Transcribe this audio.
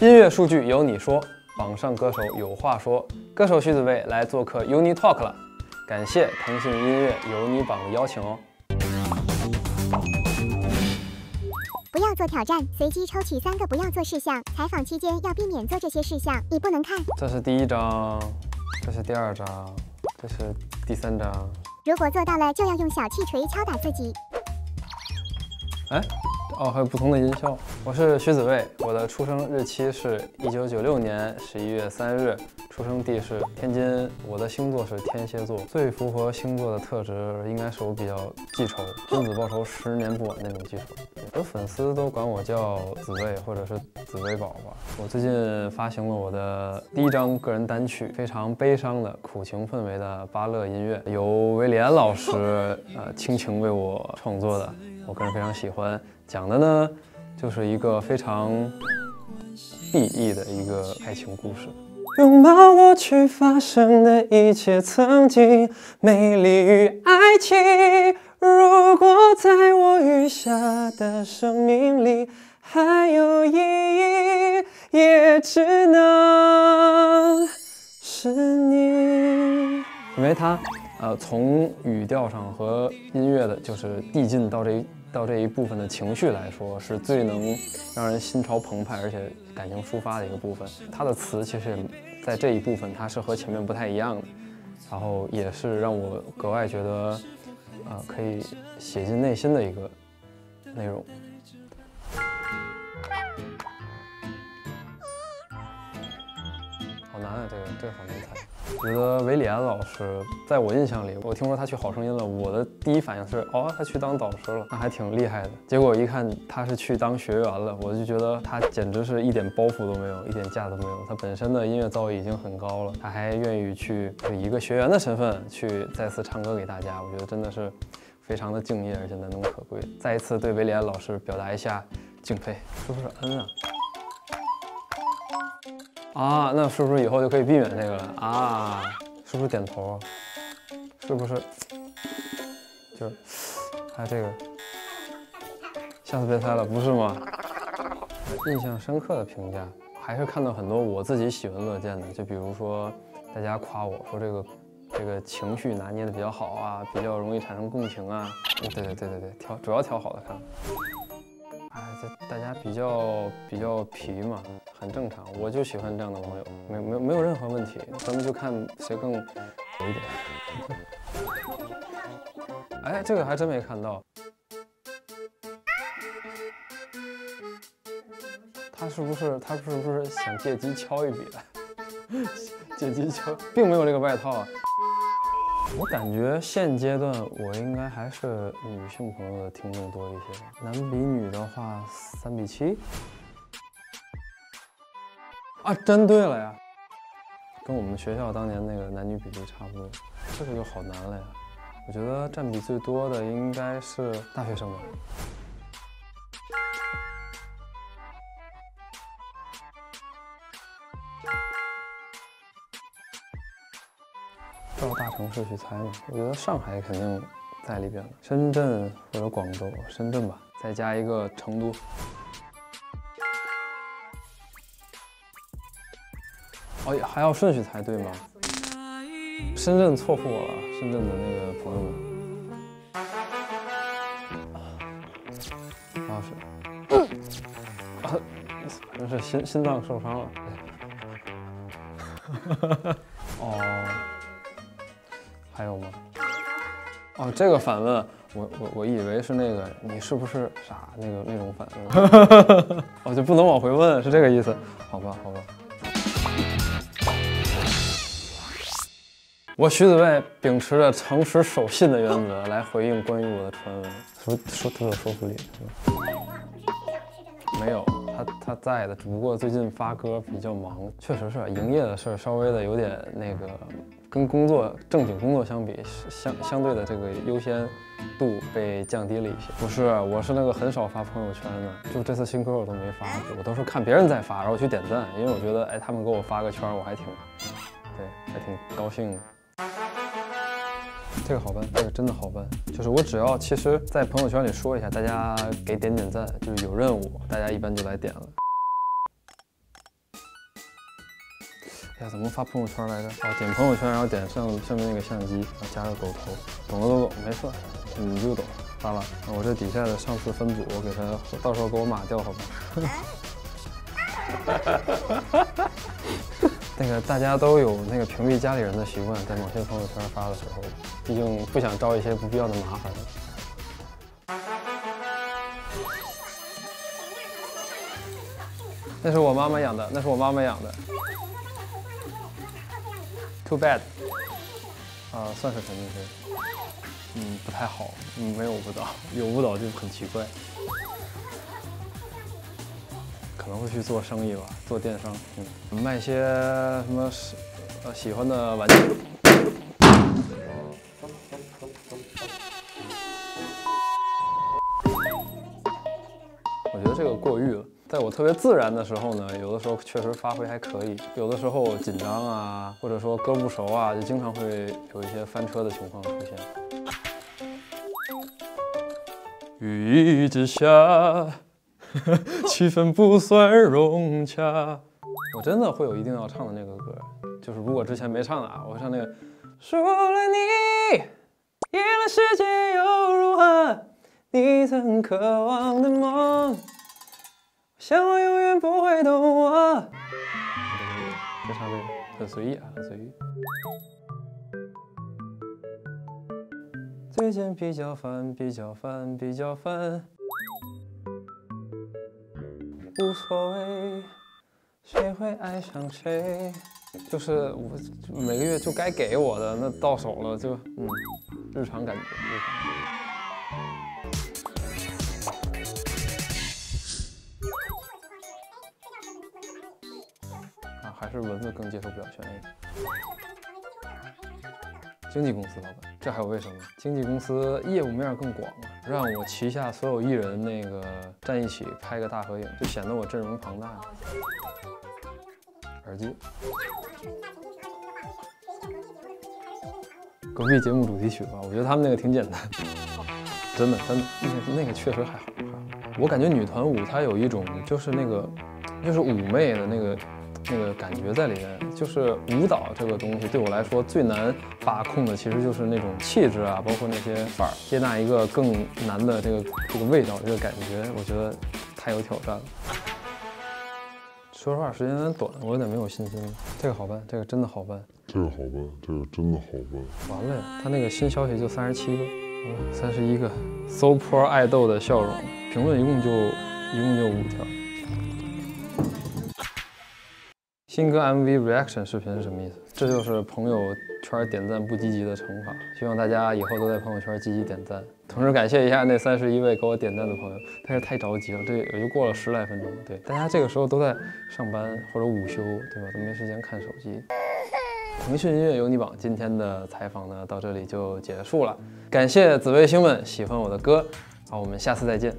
音乐数据由你说，榜上歌手有话说，歌手徐子未来做客 Uni Talk 了，感谢腾讯音乐有你榜的邀请哦。不要做挑战，随机抽取三个不要做事项。采访期间要避免做这些事项，你不能看。这是第一张，这是第二张，这是第三张。如果做到了，就要用小气锤敲打自己。哎，哦，还有不同的音效。我是徐子未，我的出生日期是一九九六年十一月三日，出生地是天津，我的星座是天蝎座。最符合星座的特质应该是我比较记仇，君子报仇十年不晚那种记仇。我的粉丝都管我叫子未或者是子微宝吧。我最近发行了我的第一张个人单曲，非常悲伤的苦情氛围的巴乐音乐，由威廉老师呃倾情为我创作的。我个人非常喜欢，讲的呢就是一个非常 B E 的一个爱情故事。拥抱过去发生的一切，曾经美丽与爱情。如果在我余下的生命里还有意义，也只能是你。因为它，呃，从语调上和音乐的，就是递进到这。到这一部分的情绪来说，是最能让人心潮澎湃，而且感情抒发的一个部分。它的词其实也，在这一部分，它是和前面不太一样的，然后也是让我格外觉得，呃，可以写进内心的一个内容。好难啊，这个这个好难猜。我觉得维里安老师，在我印象里，我听说他去好声音了，我的第一反应是，哦，他去当导师了，那还挺厉害的。结果一看他是去当学员了，我就觉得他简直是一点包袱都没有，一点架都没有。他本身的音乐造诣已经很高了，他还愿意去以一个学员的身份去再次唱歌给大家，我觉得真的是非常的敬业，而且难能可贵。再一次对维里安老师表达一下敬佩，是不是恩啊？啊，那是不是以后就可以避免这个了啊？是不是点头？是不是？就还有这个，下次别猜了，不是吗？印象深刻的评价，还是看到很多我自己喜闻乐见的，就比如说大家夸我说这个这个情绪拿捏的比较好啊，比较容易产生共情啊。对对对对对，挑主要挑好的看。哎，这大家比较比较皮嘛。很正常，我就喜欢这样的网友，没没没有任何问题，咱们就看谁更有一点。哎，这个还真没看到，他是不是他是不是想借机敲一笔？借机敲，并没有这个外套啊。我感觉现阶段我应该还是女性朋友的听众多一些，男比女的话三比七。啊，真对了呀，跟我们学校当年那个男女比例差不多，这个就好难了呀。我觉得占比最多的应该是大学生吧。城市去猜嘛，我觉得上海肯定在里边了，深圳或者广州，深圳吧，再加一个成都。哦，还要顺序才对吗？深圳错付我了，深圳的那个朋友们。老师，啊，真是心心脏受伤了。哦，还有吗？哦，这个反问，我我我以为是那个你是不是傻那个那种反问。哦，就不能往回问，是这个意思？好吧，好吧。我徐子未秉持着诚实守信的原则来回应关于我的传闻，说说特有说服力？没有，他他在的，只不过最近发歌比较忙，确实是营业的事儿稍微的有点那个，跟工作正经工作相比，相相对的这个优先度被降低了一些。不是，我是那个很少发朋友圈的，就这次新歌我都没发，我都是看别人在发，然后去点赞，因为我觉得哎，他们给我发个圈，我还挺，对，还挺高兴的。这个好办，这个真的好办。就是我只要其实，在朋友圈里说一下，大家给点点赞，就是有任务，大家一般就来点了。哎呀，怎么发朋友圈来着？哦，点朋友圈，然后点上上面那个相机，然后加个狗头，懂了懂，没事，你就懂。发了，我这底下的上次分组，我给他到时候给我码掉，好吧？那个大家都有那个屏蔽家里人的习惯，在某些朋友圈发的时候，毕竟不想招一些不必要的麻烦。那是我妈妈养的，那是我妈妈养的。Too bad。啊，算是肯定是。嗯，不太好。嗯，没有舞蹈，有舞蹈就很奇怪。可能会去做生意吧，做电商，嗯，卖些什么是呃喜欢的玩具。我觉得这个过誉了，在我特别自然的时候呢，有的时候确实发挥还可以，有的时候紧张啊，或者说歌不熟啊，就经常会有一些翻车的情况出现。雨一直下。气氛不算融洽，我真的会有一定要唱的那个歌，就是如果之前没唱的啊，我会唱那个。输了你，赢了世界又如何？你曾渴望的梦，想我永远不会懂我。就唱这个，很随意啊，很随意。最近比较烦，比较烦，比较烦。无所谓，谁会爱上谁？就是我每个月就该给我的，那到手了就嗯，日常感觉。啊，还是蚊子更接受不了权威。经纪公司老板，这还有为什么？经纪公司业务面更广了，让我旗下所有艺人那个站一起拍个大合影，就显得我阵容庞大。耳机，隔壁节目主题曲吧，我觉得他们那个挺简单，真的真的，那个那个确实还好。我感觉女团舞它有一种就是那个就是妩媚的那个。那个感觉在里面，就是舞蹈这个东西对我来说最难把控的，其实就是那种气质啊，包括那些范儿，接纳一个更难的这个这个味道，这个感觉，我觉得太有挑战了。说实话，时间有点短，我有点没有信心。这个好办，这个真的好办，这个好办，这个真的好办。完了呀，他那个新消息就三十七个，三十一个，so poor 爱豆的笑容，评论一共就一共就五条。新歌 MV reaction 视频是什么意思？这就是朋友圈点赞不积极的惩罚。希望大家以后都在朋友圈积极点赞，同时感谢一下那三十一位给我点赞的朋友。但是太着急了，这也就过了十来分钟。对，大家这个时候都在上班或者午休，对吧？都没时间看手机。腾讯音乐有你榜今天的采访呢，到这里就结束了。感谢紫微星们喜欢我的歌，好，我们下次再见。